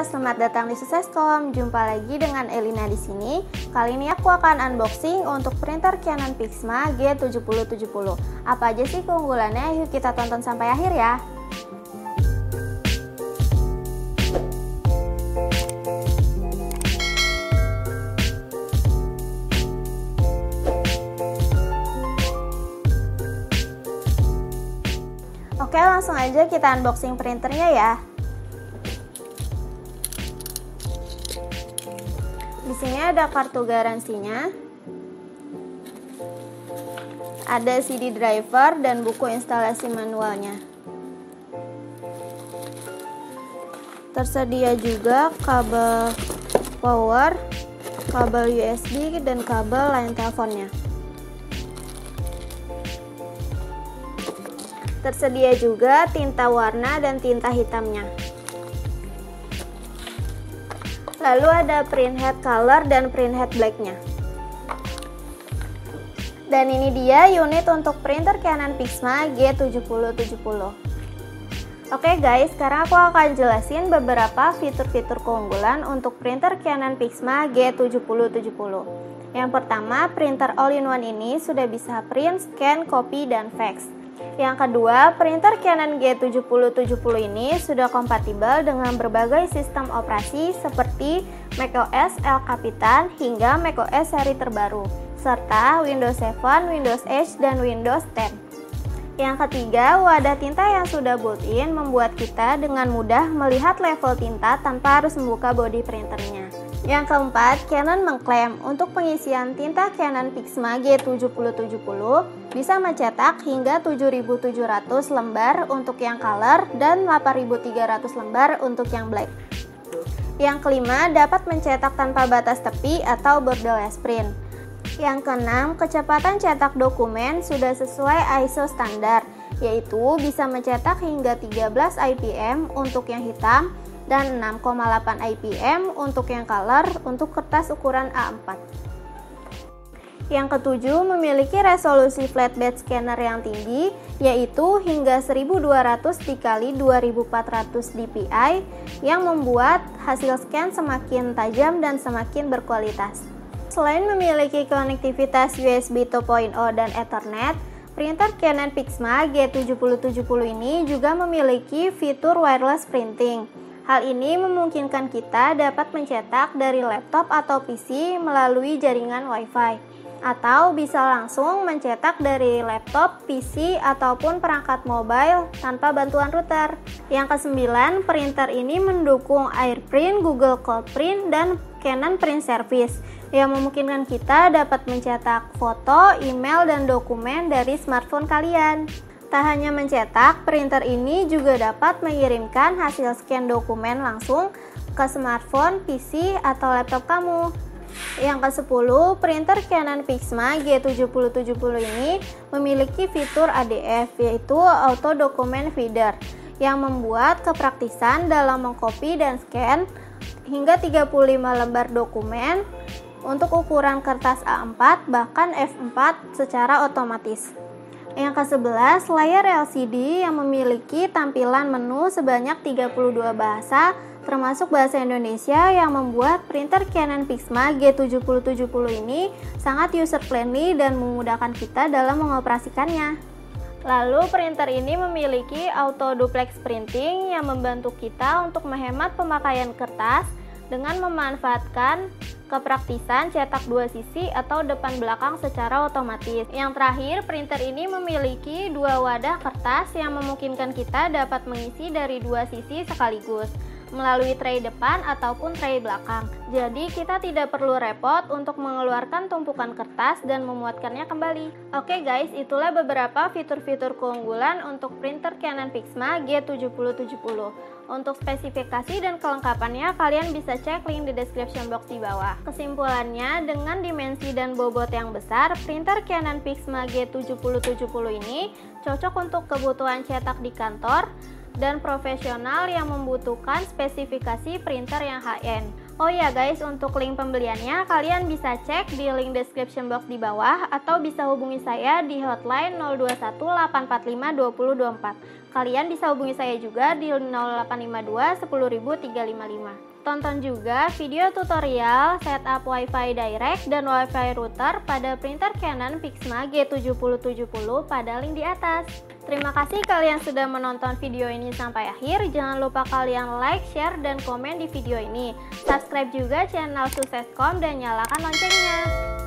selamat datang di Suksescom. Jumpa lagi dengan Elina di sini. Kali ini aku akan unboxing untuk printer Canon Pixma G7070. Apa aja sih keunggulannya? Yuk kita tonton sampai akhir ya. Oke, langsung aja kita unboxing printernya ya. Di sini ada kartu garansinya. Ada CD driver dan buku instalasi manualnya. Tersedia juga kabel power, kabel USB dan kabel line teleponnya. Tersedia juga tinta warna dan tinta hitamnya. Lalu ada print head color dan print head blacknya. Dan ini dia unit untuk printer Canon Pixma G7070. Oke guys, sekarang aku akan jelasin beberapa fitur-fitur keunggulan untuk printer Canon Pixma G7070. Yang pertama, printer all-in-one ini sudah bisa print, scan, copy, dan fax. Yang kedua, printer Canon G7070 ini sudah kompatibel dengan berbagai sistem operasi seperti macOS El Capitan hingga macOS seri terbaru serta Windows 7, Windows 8, dan Windows 10. Yang ketiga, wadah tinta yang sudah built-in membuat kita dengan mudah melihat level tinta tanpa harus membuka body printernya. Yang keempat, Canon mengklaim untuk pengisian tinta Canon Pixma G7070 bisa mencetak hingga 7.700 lembar untuk yang color dan 8.300 lembar untuk yang black. Yang kelima, dapat mencetak tanpa batas tepi atau borderless print. Yang keenam, kecepatan cetak dokumen sudah sesuai ISO standar, yaitu bisa mencetak hingga 13 IPM untuk yang hitam dan 6,8 IPM untuk yang color untuk kertas ukuran A4. Yang ketujuh, memiliki resolusi flatbed scanner yang tinggi, yaitu hingga 1200 dikali 2400 dpi yang membuat hasil scan semakin tajam dan semakin berkualitas. Selain memiliki konektivitas USB 2.0 dan Ethernet, printer Canon Pixma G7070 ini juga memiliki fitur wireless printing. Hal ini memungkinkan kita dapat mencetak dari laptop atau PC melalui jaringan WiFi atau bisa langsung mencetak dari laptop, PC, ataupun perangkat mobile tanpa bantuan router. Yang kesembilan, printer ini mendukung AirPrint, Google Cloud Print, dan Canon Print Service yang memungkinkan kita dapat mencetak foto, email, dan dokumen dari smartphone kalian. Tak hanya mencetak, printer ini juga dapat mengirimkan hasil scan dokumen langsung ke smartphone, PC, atau laptop kamu. Yang ke-10, printer Canon Pixma G7070 ini memiliki fitur ADF yaitu Auto Document Feeder yang membuat kepraktisan dalam mengcopy dan scan hingga 35 lembar dokumen untuk ukuran kertas A4 bahkan F4 secara otomatis. Yang ke-11, layar LCD yang memiliki tampilan menu sebanyak 32 bahasa termasuk bahasa Indonesia yang membuat printer Canon Pixma G7070 ini sangat user friendly dan memudahkan kita dalam mengoperasikannya. Lalu printer ini memiliki auto duplex printing yang membantu kita untuk menghemat pemakaian kertas dengan memanfaatkan kepraktisan cetak dua sisi atau depan belakang secara otomatis. Yang terakhir, printer ini memiliki dua wadah kertas yang memungkinkan kita dapat mengisi dari dua sisi sekaligus melalui tray depan ataupun tray belakang. Jadi kita tidak perlu repot untuk mengeluarkan tumpukan kertas dan memuatkannya kembali. Oke guys, itulah beberapa fitur-fitur keunggulan untuk printer Canon Pixma G7070. Untuk spesifikasi dan kelengkapannya, kalian bisa cek link di description box di bawah. Kesimpulannya, dengan dimensi dan bobot yang besar, printer Canon Pixma G7070 ini cocok untuk kebutuhan cetak di kantor, dan profesional yang membutuhkan spesifikasi printer yang high-end. Oh ya guys, untuk link pembeliannya kalian bisa cek di link description box di bawah atau bisa hubungi saya di hotline 0218452024. Kalian bisa hubungi saya juga di 0852 10355. Tonton juga video tutorial setup WiFi direct dan WiFi router pada printer Canon Pixma G7070 pada link di atas. Terima kasih kalian sudah menonton video ini sampai akhir. Jangan lupa kalian like, share, dan komen di video ini. Subscribe juga channel Suksescom dan nyalakan loncengnya.